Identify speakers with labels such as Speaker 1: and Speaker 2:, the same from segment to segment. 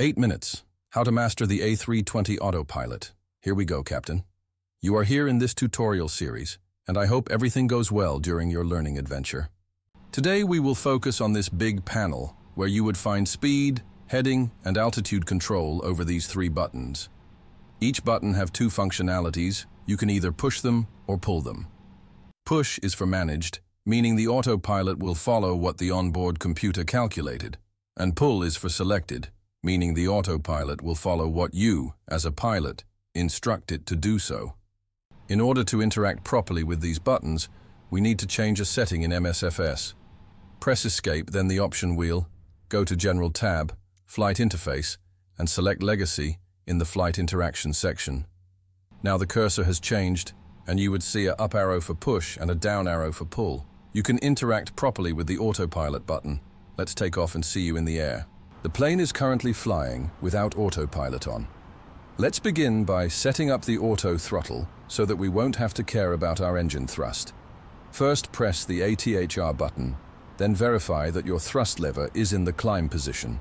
Speaker 1: Eight minutes. How to master the A320 autopilot. Here we go, Captain. You are here in this tutorial series, and I hope everything goes well during your learning adventure. Today we will focus on this big panel, where you would find speed, heading, and altitude control over these three buttons. Each button have two functionalities. You can either push them or pull them. Push is for managed, meaning the autopilot will follow what the onboard computer calculated, and pull is for selected, meaning the autopilot will follow what you, as a pilot, instruct it to do so. In order to interact properly with these buttons, we need to change a setting in MSFS. Press Escape, then the option wheel, go to General tab, Flight Interface, and select Legacy in the Flight Interaction section. Now the cursor has changed, and you would see a up arrow for push and a down arrow for pull. You can interact properly with the autopilot button. Let's take off and see you in the air. The plane is currently flying without autopilot on. Let's begin by setting up the auto throttle so that we won't have to care about our engine thrust. First press the ATHR button, then verify that your thrust lever is in the climb position.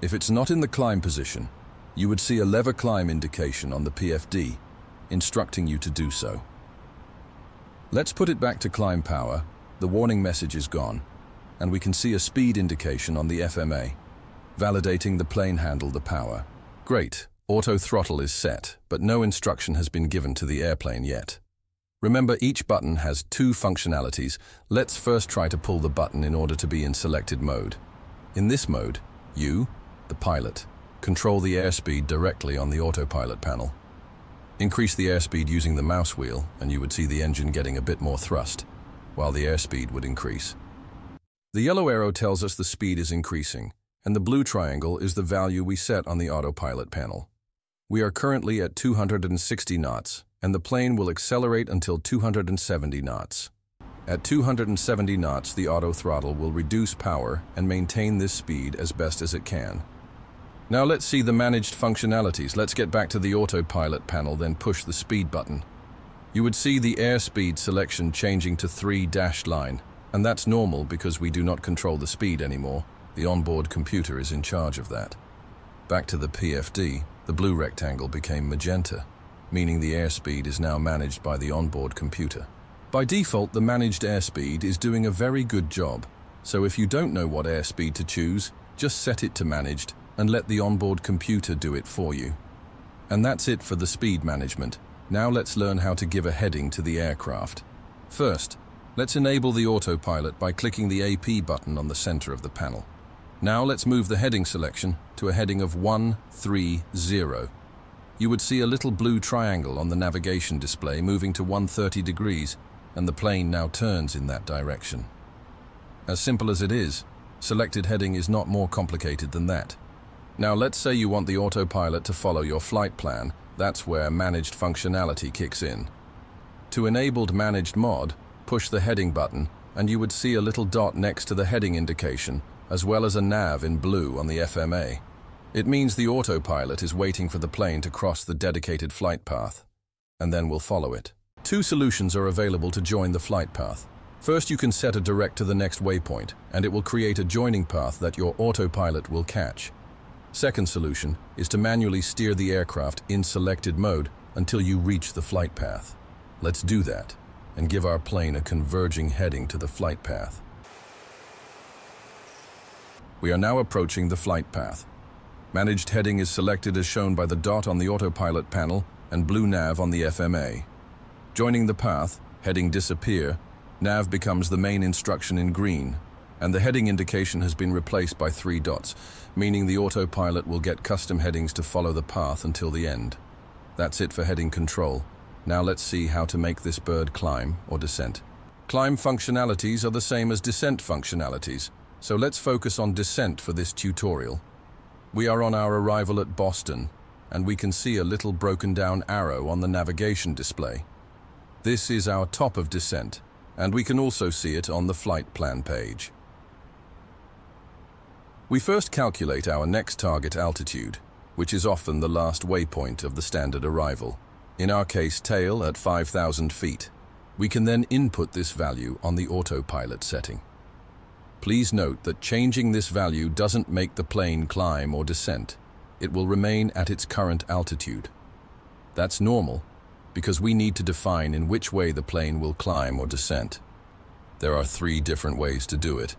Speaker 1: If it's not in the climb position, you would see a lever climb indication on the PFD, instructing you to do so. Let's put it back to climb power. The warning message is gone, and we can see a speed indication on the FMA, validating the plane handle the power. Great, auto throttle is set, but no instruction has been given to the airplane yet. Remember, each button has two functionalities. Let's first try to pull the button in order to be in selected mode. In this mode, you, the pilot, control the airspeed directly on the autopilot panel. Increase the airspeed using the mouse wheel and you would see the engine getting a bit more thrust, while the airspeed would increase. The yellow arrow tells us the speed is increasing, and the blue triangle is the value we set on the autopilot panel. We are currently at 260 knots, and the plane will accelerate until 270 knots. At 270 knots, the auto throttle will reduce power and maintain this speed as best as it can. Now let's see the managed functionalities. Let's get back to the autopilot panel, then push the speed button. You would see the airspeed selection changing to 3 dashed line, and that's normal because we do not control the speed anymore. The onboard computer is in charge of that. Back to the PFD, the blue rectangle became magenta, meaning the airspeed is now managed by the onboard computer. By default, the managed airspeed is doing a very good job, so if you don't know what airspeed to choose, just set it to managed and let the onboard computer do it for you. And that's it for the speed management. Now let's learn how to give a heading to the aircraft. First, let's enable the autopilot by clicking the AP button on the center of the panel. Now let's move the heading selection to a heading of 130. You would see a little blue triangle on the navigation display moving to 130 degrees, and the plane now turns in that direction. As simple as it is, selected heading is not more complicated than that. Now let's say you want the autopilot to follow your flight plan. That's where managed functionality kicks in. To enabled managed mod, push the heading button and you would see a little dot next to the heading indication as well as a nav in blue on the FMA. It means the autopilot is waiting for the plane to cross the dedicated flight path and then will follow it. Two solutions are available to join the flight path. First, you can set a direct to the next waypoint, and it will create a joining path that your autopilot will catch. Second solution is to manually steer the aircraft in selected mode until you reach the flight path. Let's do that and give our plane a converging heading to the flight path. We are now approaching the flight path. Managed heading is selected as shown by the dot on the autopilot panel and blue nav on the FMA. Joining the path, heading disappear, nav becomes the main instruction in green and the heading indication has been replaced by three dots, meaning the autopilot will get custom headings to follow the path until the end. That's it for heading control. Now let's see how to make this bird climb or descent. Climb functionalities are the same as descent functionalities, so let's focus on descent for this tutorial. We are on our arrival at Boston, and we can see a little broken down arrow on the navigation display. This is our top of descent, and we can also see it on the flight plan page. We first calculate our next target altitude, which is often the last waypoint of the standard arrival. In our case, tail at 5,000 feet. We can then input this value on the autopilot setting. Please note that changing this value doesn't make the plane climb or descent. it will remain at its current altitude. That's normal, because we need to define in which way the plane will climb or descent. There are three different ways to do it,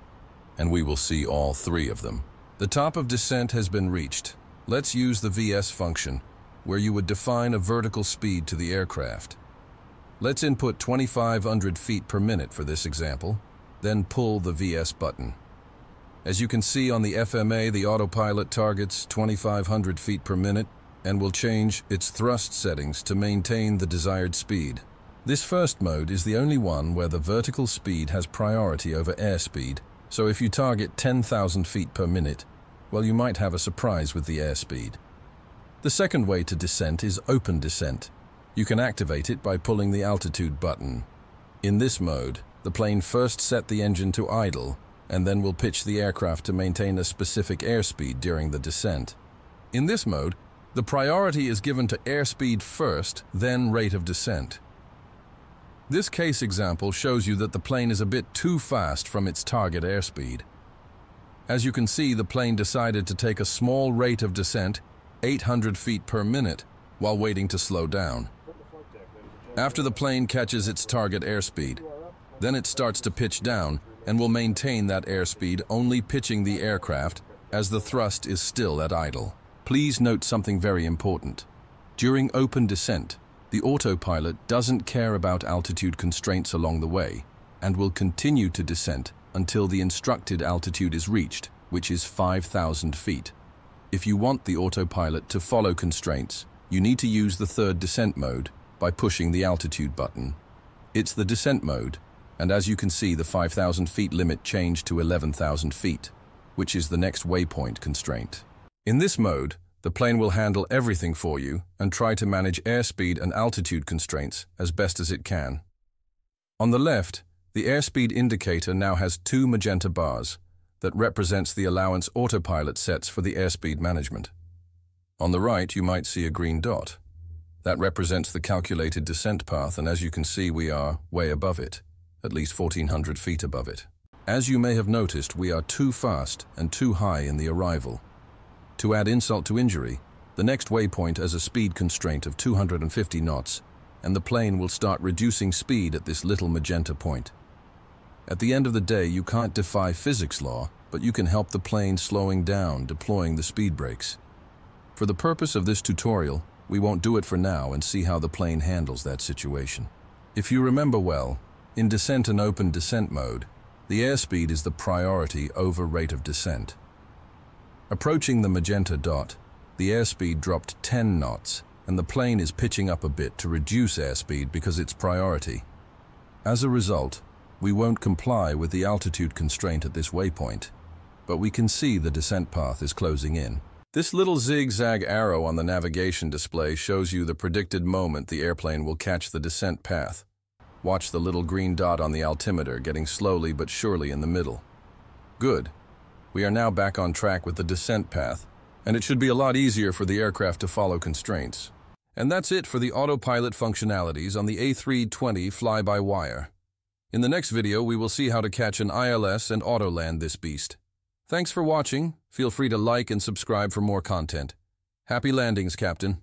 Speaker 1: and we will see all three of them. The top of descent has been reached. Let's use the VS function, where you would define a vertical speed to the aircraft. Let's input 2,500 feet per minute for this example, then pull the VS button. As you can see on the FMA, the autopilot targets 2,500 feet per minute and will change its thrust settings to maintain the desired speed. This first mode is the only one where the vertical speed has priority over airspeed, so if you target 10,000 feet per minute, well, you might have a surprise with the airspeed. The second way to descent is open descent. You can activate it by pulling the altitude button. In this mode, the plane first set the engine to idle and then will pitch the aircraft to maintain a specific airspeed during the descent. In this mode, the priority is given to airspeed first, then rate of descent. This case example shows you that the plane is a bit too fast from its target airspeed. As you can see, the plane decided to take a small rate of descent, 800 feet per minute, while waiting to slow down. After the plane catches its target airspeed, then it starts to pitch down and will maintain that airspeed only pitching the aircraft as the thrust is still at idle. Please note something very important. During open descent, the autopilot doesn't care about altitude constraints along the way and will continue to descend until the instructed altitude is reached, which is 5,000 feet. If you want the autopilot to follow constraints, you need to use the third descent mode by pushing the altitude button. It's the descent mode and as you can see, the 5,000 feet limit changed to 11,000 feet, which is the next waypoint constraint. In this mode, the plane will handle everything for you and try to manage airspeed and altitude constraints as best as it can. On the left, the airspeed indicator now has two magenta bars that represents the allowance autopilot sets for the airspeed management. On the right, you might see a green dot. That represents the calculated descent path, and as you can see, we are way above it at least 1,400 feet above it. As you may have noticed, we are too fast and too high in the arrival. To add insult to injury, the next waypoint has a speed constraint of 250 knots, and the plane will start reducing speed at this little magenta point. At the end of the day, you can't defy physics law, but you can help the plane slowing down, deploying the speed brakes. For the purpose of this tutorial, we won't do it for now and see how the plane handles that situation. If you remember well, in descent and open descent mode, the airspeed is the priority over rate of descent. Approaching the magenta dot, the airspeed dropped 10 knots and the plane is pitching up a bit to reduce airspeed because it's priority. As a result, we won't comply with the altitude constraint at this waypoint, but we can see the descent path is closing in. This little zigzag arrow on the navigation display shows you the predicted moment the airplane will catch the descent path. Watch the little green dot on the altimeter getting slowly but surely in the middle. Good. We are now back on track with the descent path, and it should be a lot easier for the aircraft to follow constraints. And that's it for the autopilot functionalities on the A320 fly-by-wire. In the next video, we will see how to catch an ILS and auto-land this beast. Thanks for watching. Feel free to like and subscribe for more content. Happy landings, Captain.